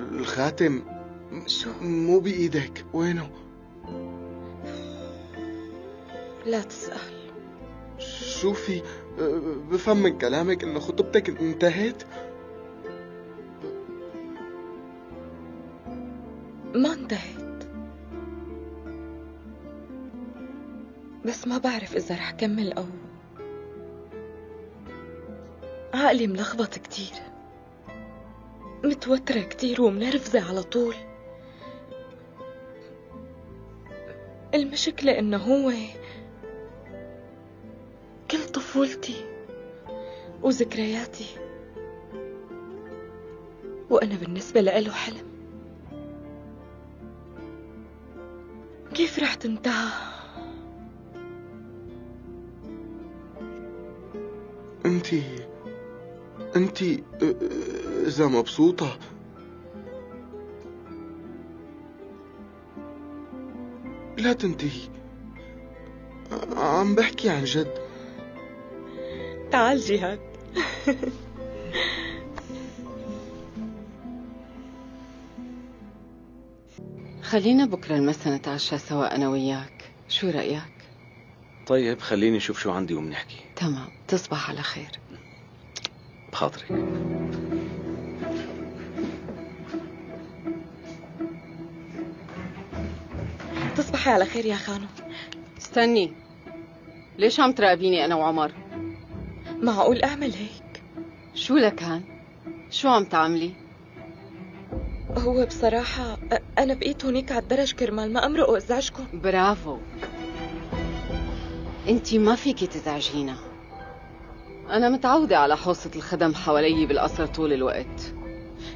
الخاتم شو مو بإيدك. وينه؟ لا تسأل. شوفي أه، بفهم من كلامك إنه خطبتك انتهت. ما انتهت. بس ما بعرف إذا رح كمل أو عقلي ملخبط كتير. متوترة كتير ومنرفزة على طول. المشكلة إنه هو كل طفولتي وذكرياتي. وأنا بالنسبة لإله حلم. كيف رح تنتهى؟ أنتي أنتي إذا مبسوطة. لا تنتهي. عم بحكي عن جد. تعال جهاد. خلينا بكرة المسا نتعشى سوا أنا وياك. شو رأيك؟ طيب خليني أشوف شو عندي وبنحكي. تمام تصبح على خير. بخاطرك. تصبحي على خير يا خانم استني ليش عم تراقبيني أنا وعمر؟ معقول أعمل هيك؟ شو لكان؟ شو عم تعملي؟ هو بصراحة أنا بقيت هونيك على الدرج كرمال ما أمرق وأزعجكم برافو انتي ما فيكي تزعجينا أنا متعودة على حوصة الخدم حوالي بالقصر طول الوقت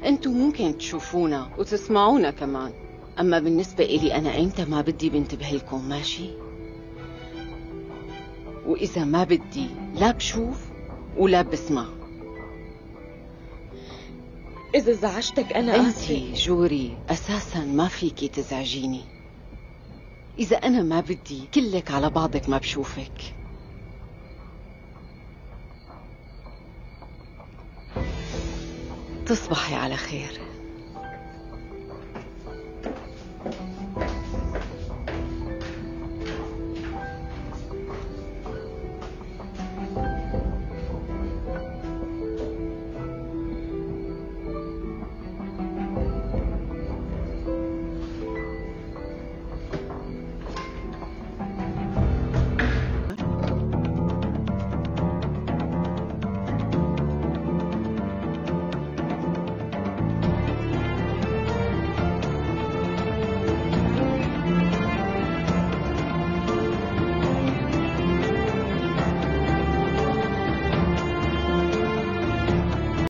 أنتو ممكن تشوفونا وتسمعونا كمان أما بالنسبة إلي أنا إمتى ما بدي بنتبه لكم ماشي؟ وإذا ما بدي لا بشوف ولا بسمع. إذا زعجتك أنا أنتي جوري أساسا ما فيكي تزعجيني. إذا أنا ما بدي كلك على بعضك ما بشوفك. تصبحي على خير.